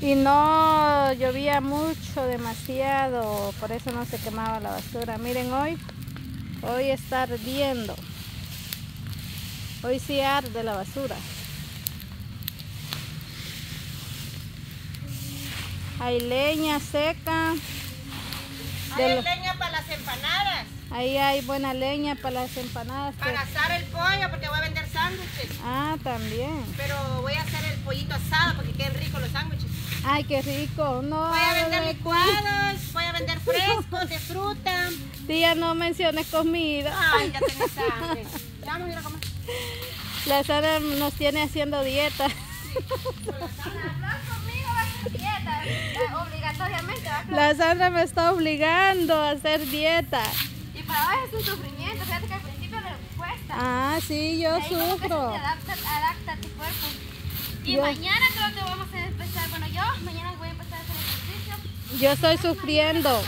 Y no llovía mucho, demasiado, por eso no se quemaba la basura. Miren hoy, hoy está ardiendo. Hoy sí arde la basura. Hay leña seca. Hay leña para las empanadas. Ahí hay buena leña para las empanadas. Para asar el pollo, porque voy a vender sándwiches. Ah, también. Pero voy a hacer el pollito asado porque queden ricos los sándwiches. Ay, qué rico. No, voy a vender licuados, voy a vender frescos de fruta. Tía, no menciones comida. Ay, ya tengo hambre. vamos a ir a comer. La Sara nos tiene haciendo dieta. La Sandra me está obligando a hacer dieta. Y para vos es un sufrimiento, fíjate que al principio le cuesta. Ah, sí, yo sufro. Adapta, adapta a tu cuerpo. Y mañana creo que vamos a empezar, bueno yo mañana voy a empezar a hacer ejercicio. Yo estoy sufriendo.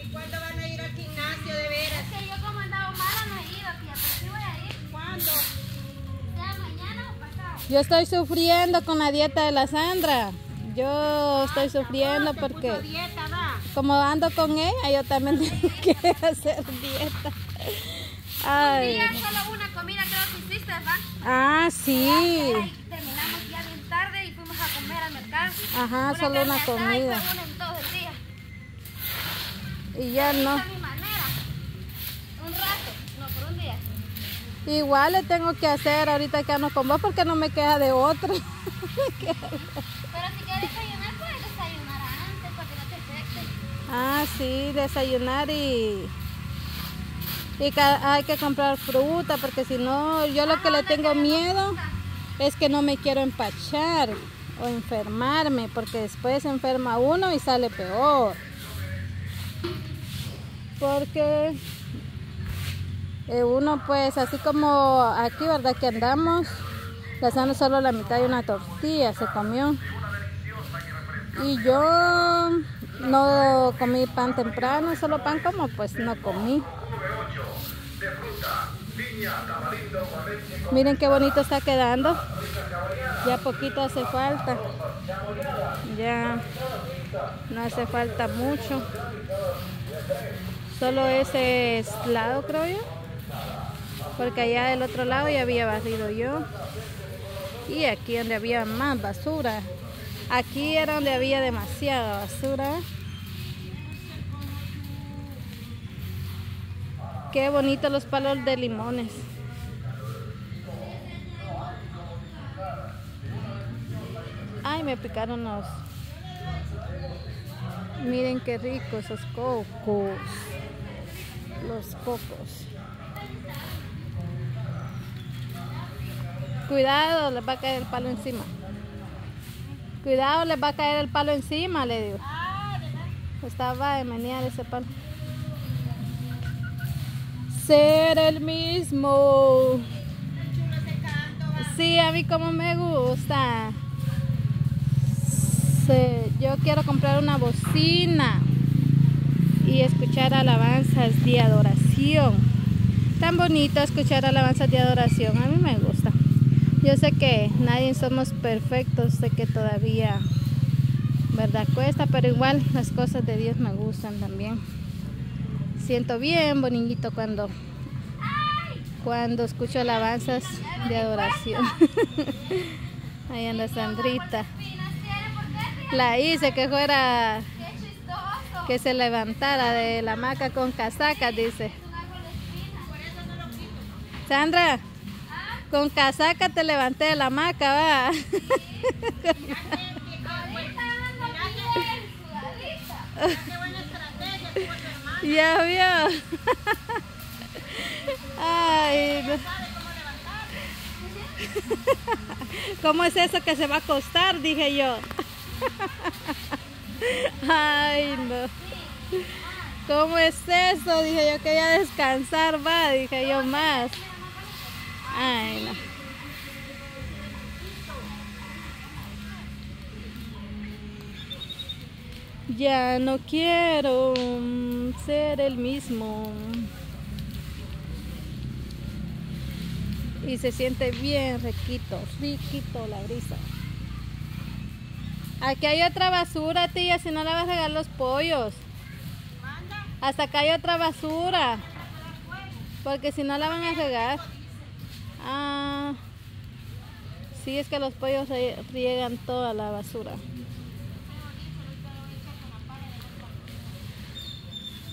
¿Y cuándo van a ir al gimnasio de veras? Es que yo como andaba mala no he ido, tía, pero sí voy a ir. ¿Cuándo? Sea mañana o pasado. Yo estoy sufriendo con la dieta de la Sandra. Yo estoy sufriendo porque como ando con ella, yo también tengo que hacer dieta. Ay. Un día solo una comida creo que hiciste, ¿va? Ah, sí. Terminamos ya bien tarde y fuimos a comer al mercado. Ajá, una solo una comida. Y ya no. Mi manera. Un rato, no por un día. Igual le tengo que hacer ahorita que ando con vos porque no me queda de otro. Ah, sí, desayunar y, y hay que comprar fruta porque si no, yo lo que le tengo miedo es que no me quiero empachar o enfermarme porque después se enferma uno y sale peor. Porque eh, uno pues así como aquí, ¿verdad? Que andamos, gastando solo la mitad de una tortilla, se comió. Y yo no comí pan temprano, solo pan como pues no comí. Miren qué bonito está quedando. Ya poquito hace falta. Ya no hace falta mucho. Solo ese lado creo yo. Porque allá del otro lado ya había barrido yo. Y aquí donde había más basura. Aquí era donde había demasiada basura. Qué bonitos los palos de limones. Ay, me picaron los... Miren qué ricos esos cocos. Los cocos. Cuidado, les va a caer el palo encima. Cuidado, les va a caer el palo encima, le digo. Estaba de menear ese palo. Ser el mismo. Sí, a mí como me gusta. yo quiero comprar una bocina y escuchar alabanzas de adoración. Tan bonito escuchar alabanzas de adoración. A mí me gusta. Yo sé que nadie somos perfectos, sé que todavía, ¿verdad? Cuesta, pero igual las cosas de Dios me gustan también. Siento bien bonito cuando, cuando escucho alabanzas de adoración. Ahí anda Sandrita. La hice que fuera, que se levantara de la hamaca con casaca, dice. Sandra. Con casaca te levanté de la hamaca, va. ya vio. Ay. ¿Cómo es eso que se va a acostar? Dije yo. Ay, no. ¿Cómo es eso? Dije yo quería descansar, va, dije yo más. Ay, no. Ya no quiero ser el mismo. Y se siente bien riquito, riquito la brisa. Aquí hay otra basura, tía, si no la vas a regar los pollos. Manda. Hasta acá hay otra basura. Porque si no la van a regar. Ah. Sí, es que los pollos riegan toda la basura.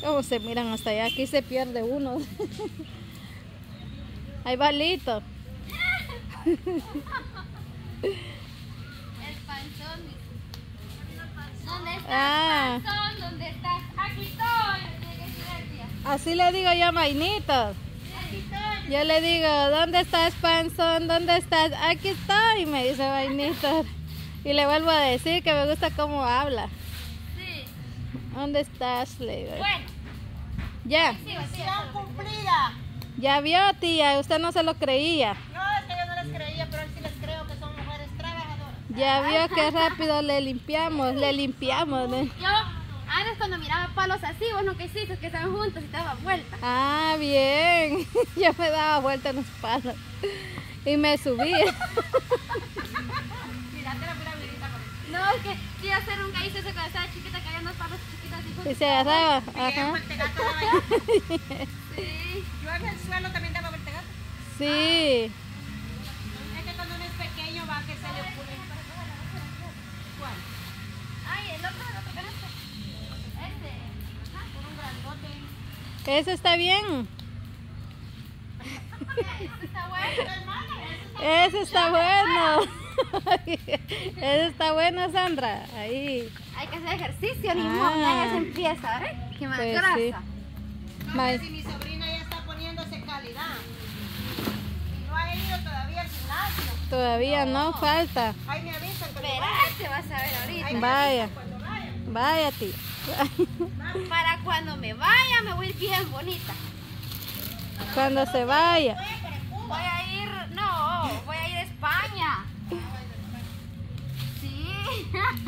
¿Cómo se miran hasta allá? Aquí se pierde uno. Ahí va Lito. El panzón. dice. ¿Dónde estás, Ah. panzón? ¿Dónde estás? Aquí estoy. le tiene que decir el día. Así le digo yo a Mainito. Aquí estoy. Yo le digo, ¿dónde estás, Panzón? ¿Dónde estás? Aquí estoy, me dice Vainito. Y le vuelvo a decir que me gusta cómo habla. Sí. ¿Dónde estás? Le digo. Bueno, Ya, sí, sí. Misión cumplida. ya vio, tía, usted no se lo creía. Ya vio que rápido le limpiamos, le limpiamos. ¿no? Yo, antes cuando miraba palos así, vos lo que hiciste que estaban juntos y te dabas vuelta. Ah, bien. Yo me daba vuelta en los palos. Y me subía. Mírate la pura eso. No, es que quiero hacer un hice eso cuando estaba chiquita, que había unos palos chiquitos y juntos. Y se agarraba. Ajá. Daba. Sí. Yo en el suelo también daba vueltegato. Sí. Es Eso está bien. Este está bueno. Eso está bueno. Eso está bueno, Sandra. Ahí. Hay que hacer ejercicio, ni Ah. modo, ya se empieza, ¿eh? Que más Pues grasa. sí. No, que si mi sobrina ya está poniéndose calidad. Y no ha ido todavía al gimnasio. Todavía no falta. Ahí me avisan vaya. Espérate, vas a ver ahorita. Cuando vaya. Vaya, tía. Para cuando me vaya, me voy a ir bien bonita. Cuando se vaya. Voy a ir, no, voy a ir a España. Sí.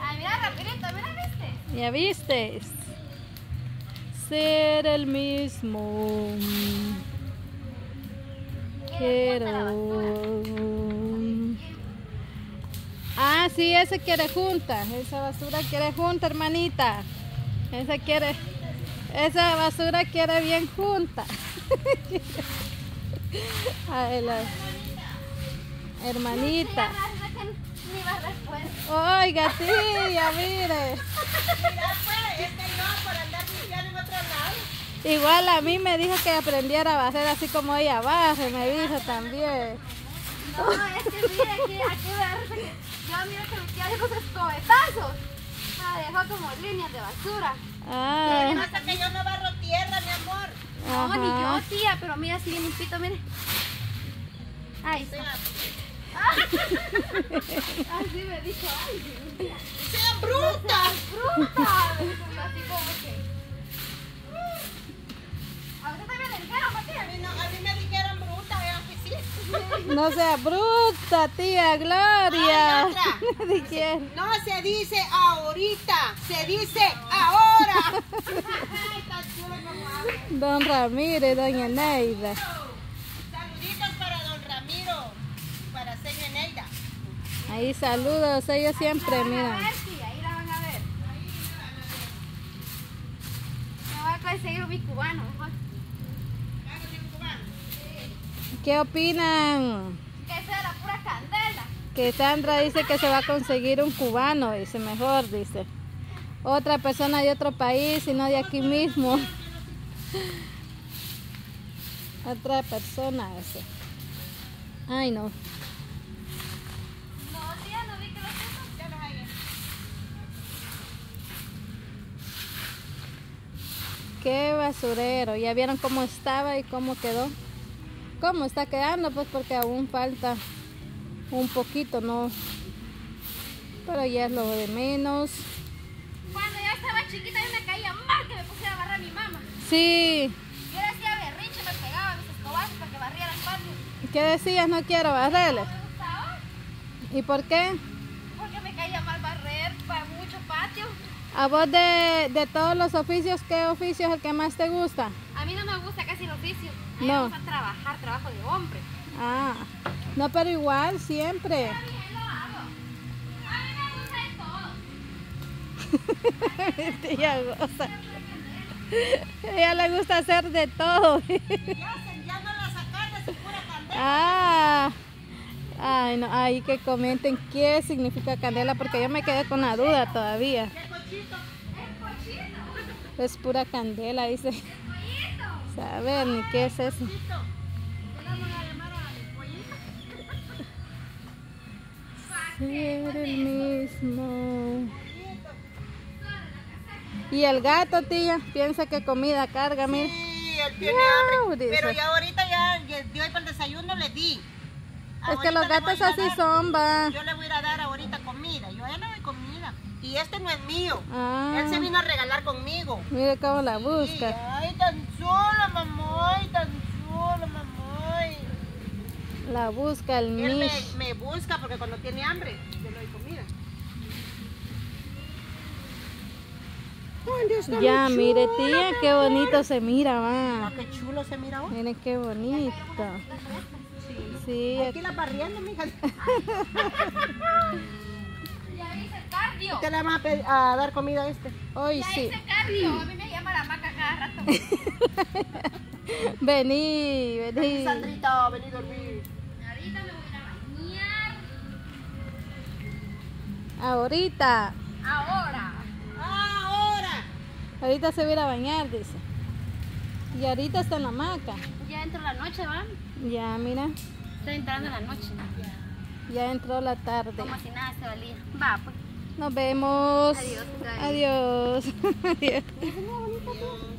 Ay, mira, rapidito, mira, viste. ¿Ya viste? Ser el mismo. Quiero. Ah, sí, ese quiere junta. Esa basura quiere junta, hermanita. Esa quiere. Esa basura quiere bien junta. Ay, Hermanita. Oiga, tía, mire. Igual a mí me dijo que aprendiera a barrer así como ella barre, me dijo también. No, es que mira, aquí, aquí verse que yo miro que me quedan esos escobetazos. Ah, dejó como líneas de basura. Ah, Hasta que yo no barro tierra, mi amor. No, ni yo, tía, pero mira, bien limpito, mire. Ay, sí. Así me dijo, ay, Dios mío. ¡Sean brutas! fruta. Así como que. A usted también le dijeron, A mí, no, a mí me no sea bruta, tía Gloria. Ay, otra. Me dijeron. No se dice ahorita, se dice ahora. Don Ramírez, doña Neida. Saluditos para don Ramiro, para señora Neida. Ahí saludos, ellos siempre A miran. ver, tía, ahí la van a ver. Me voy a conseguir mi cubano, mejor. ¿Qué opinan? Que sea la pura candela. Que Sandra dice que se va a conseguir un cubano, dice mejor, dice. Otra persona de otro país y no de aquí mismo. Otra persona, ese. Ay, no. Qué basurero. Ya vieron cómo estaba y cómo quedó. ¿Cómo está quedando? Pues porque aún falta un poquito, ¿no? Pero ya es lo de menos. Cuando yo estaba chiquita, yo me caía mal que me pusiera a barrer mi mamá. Sí. Yo le hacía berrinche, me pegaba mis escobazos para que barriera el patio. ¿Qué decías? No quiero barrerle. No me gustaba ¿Y por qué? porque me caía mal barrer para mucho patio. A vos de, de todos los oficios, ¿qué oficio es el que más te gusta? A mí no me gusta casi el oficio. A mí No. trabajar, trabajo de hombre. Ah, no, pero igual, siempre. Bien, lo hago. A mí me Ella goza. Ella le gusta hacer de todo. Ya, no la sacan de su pura candela. Ah, ay, no, ahí que comenten qué significa candela, porque yo me quedé con la duda todavía. Es pura candela, dice. Saber ni qué es eso. a. Ser el mismo. Y el gato, tía, piensa que comida carga, mira. Sí, él tiene Wow, hambre. dice. Pero ya ahorita ya, ya de hoy para el desayuno le di. Es que los a gatos a así son, va. Yo le voy a a dar ahorita comida. Yo a él le doy comida. Y este no es mío. Ah, Él se vino a regalar conmigo. mire cómo la Sí, busca. ay, tan sola, mamá. Ay, tan sola, mamá. La busca el Él me, Mish. me busca porque cuando tiene hambre, yo le doy comida. Ay, Dios, está Ya, mire, chulo, tía, qué bonito se mira, Ah, va. qué chulo se mira hoy. Miren qué bonito. Sí, Aquí la barriendo, mija. Ya cardio. Te le vamos a, a dar comida a este. hoy Ya sí. hice cardio. A mí me llama la maca cada rato. Vení, vení. Sandrita, vení a dormir. Ahorita me voy a bañar. Ahorita. Ahora. Ahora. Ahorita se va a ir a bañar, dice. Y ahorita está en la hamaca. Ya entró la noche, ¿va? Ya, mira. Está entrando la noche. Ya entró la tarde. Como si nada se valía. Va, pues. Nos vemos. Adiós. Adiós. Adiós.